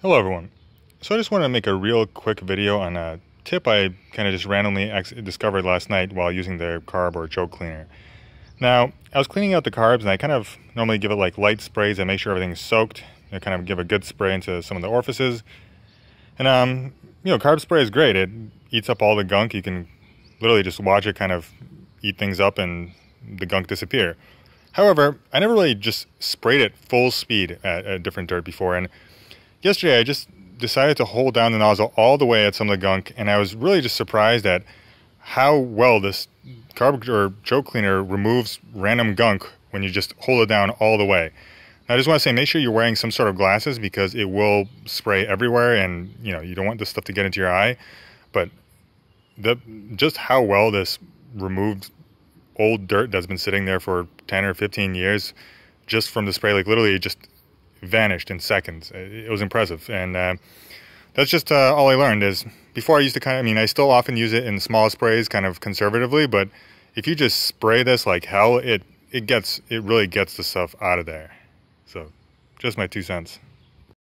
Hello everyone. So I just want to make a real quick video on a tip I kind of just randomly discovered last night while using the carb or choke cleaner. Now, I was cleaning out the carbs and I kind of normally give it like light sprays and make sure everything's soaked. I kind of give a good spray into some of the orifices. And um, you know, carb spray is great. It eats up all the gunk. You can literally just watch it kind of eat things up and the gunk disappear. However, I never really just sprayed it full speed at, at different dirt before and yesterday I just decided to hold down the nozzle all the way at some of the gunk, and I was really just surprised at how well this carb or choke cleaner removes random gunk when you just hold it down all the way. I just want to say, make sure you're wearing some sort of glasses because it will spray everywhere, and you know you don't want this stuff to get into your eye. But the just how well this removed old dirt that's been sitting there for 10 or 15 years just from the spray, like literally just vanished in seconds. It was impressive, and uh, that's just uh, all I learned. Is before I used to kind of, I mean, I still often use it in small sprays, kind of conservatively, but if you just spray this like hell, it it gets it really gets the stuff out of there. So, just my two cents.